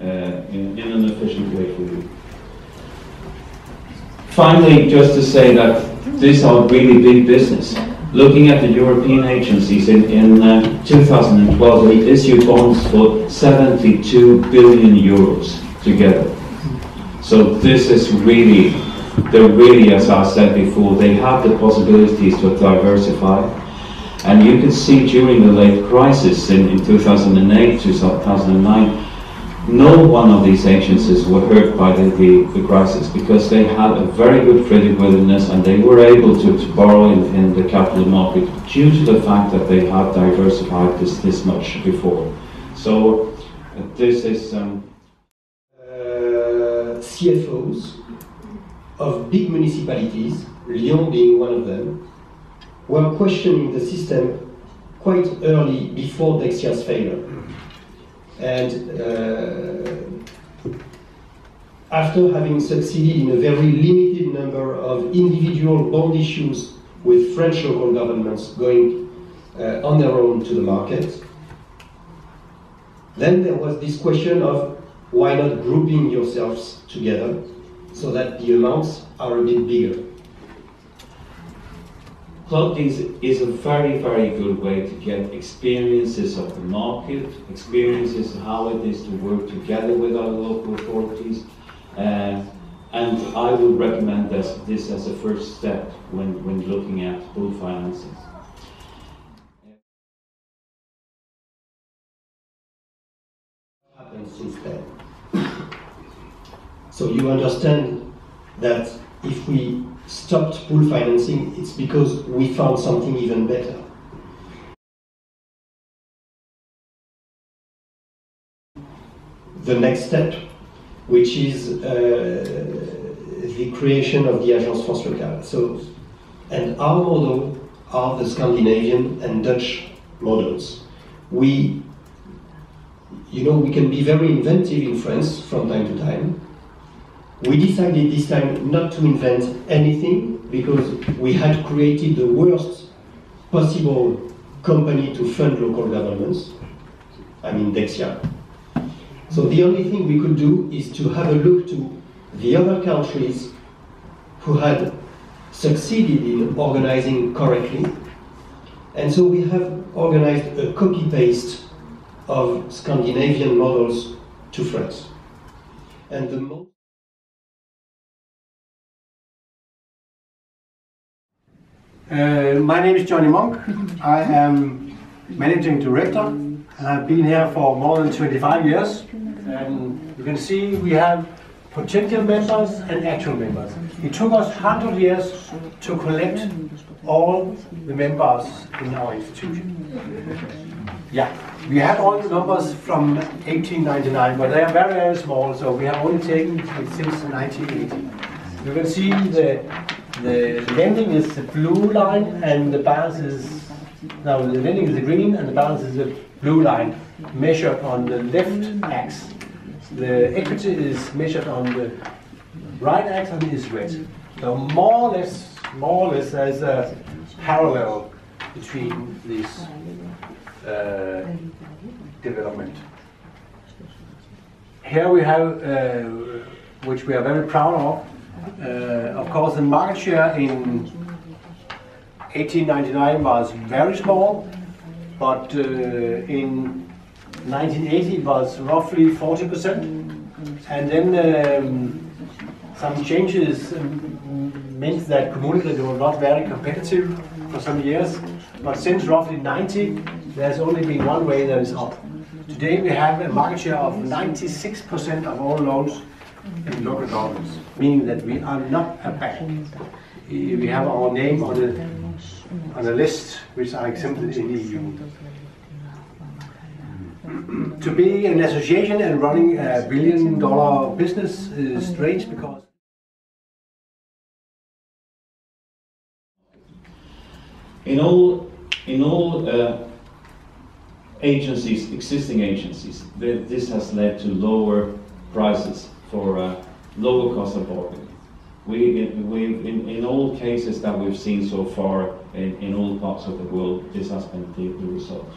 uh, in, in an efficient way for you. Finally, just to say that these are really big business. Looking at the European agencies, in, in uh, 2012 they issued bonds for 72 billion euros together. So this is really, they're really, as I said before, they have the possibilities to diversify. And you can see during the late crisis in, in 2008, 2009, no one of these agencies were hurt by the, the, the, crisis because they had a very good creditworthiness and they were able to, to borrow in, in, the capital market due to the fact that they had diversified this, this much before. So uh, this is... Um, uh, CFOs of big municipalities, Lyon being one of them, were questioning the system quite early before Dexia's failure. And uh, after having succeeded in a very limited number of individual bond issues with French local governments going uh, on their own to the market, then there was this question of why not grouping yourselves together so that the amounts are a bit bigger. Clubbing is a very, very good way to get experiences of the market, experiences how it is to work together with our local authorities. Uh, and I would recommend this, this as a first step when, when looking at pool financing. Happened since then. So you understand that if we stopped pool financing, it's because we found something even better. The next step, which is uh, the creation of the Agence France Locale. So, and our model are the Scandinavian and Dutch models. We, you know, we can be very inventive in France from time to time, we decided this time not to invent anything because we had created the worst possible company to fund local governments, I mean Dexia. So the only thing we could do is to have a look to the other countries who had succeeded in organizing correctly. And so we have organized a copy-paste of Scandinavian models to France. And the most Uh, my name is Johnny Munk. I am managing director and I've been here for more than 25 years. And you can see we have potential members and actual members. It took us 100 years to collect all the members in our institution. Yeah, we have all the numbers from 1899, but they are very, very small, so we have only taken since 1980. You can see the the lending is the blue line and the balance is now the lending is the green and the balance is the blue line measured on the left axis. The equity is measured on the right axis and is red. So more or less, more or less, there's a parallel between this uh, development. Here we have, uh, which we are very proud of, of course, the market share in 1899 was very small, but uh, in 1980 it was roughly 40%. And then um, some changes um, meant that communities were not very competitive for some years. But since roughly 90, there's only been one way that is up. Today we have a market share of 96% of all loans in local governments, meaning that we are not a bank. We have our name on a, on a list which are exempted in the EU. to be an association and running a billion dollar business is strange because in all in all uh, agencies, existing agencies, this has led to lower prices for a lower cost of. We, we, in, in all cases that we've seen so far in, in all parts of the world, this has been the, the result.